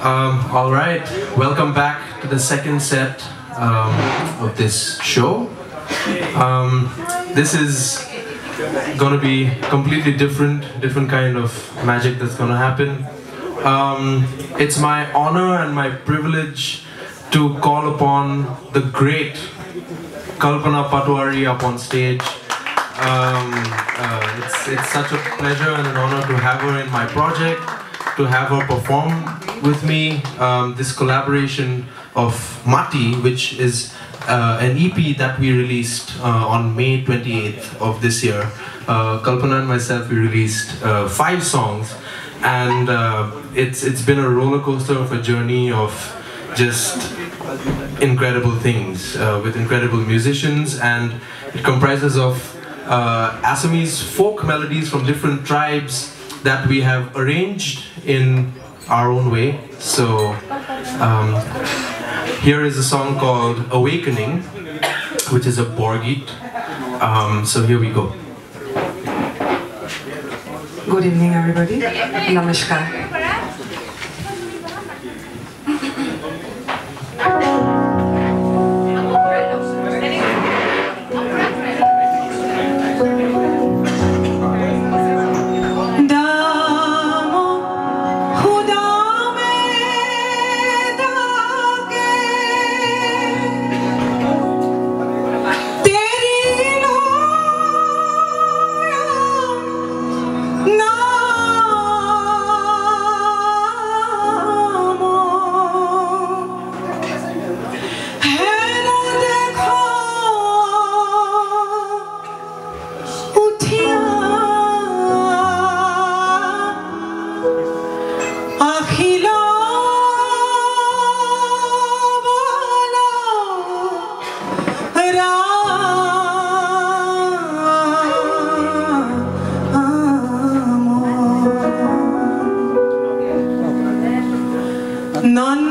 Um, all right, welcome back to the second set um, of this show. Um, this is gonna be completely different, different kind of magic that's gonna happen. Um, it's my honor and my privilege to call upon the great Kalpana Patowary up on stage. Um, uh, it's, it's such a pleasure and an honor to have her in my project, to have her perform with me um, this collaboration of Maati, which is uh, an EP that we released uh, on May 28th of this year. Uh, Kalpana and myself, we released uh, five songs, and uh, it's it's been a roller coaster of a journey of just incredible things uh, with incredible musicians, and it comprises of Assamese folk melodies from different tribes that we have arranged in our own way. So um, here is a song called Awakening, which is a Borgeet. Um, so here we go. Good evening, everybody. Namaskar. Nanda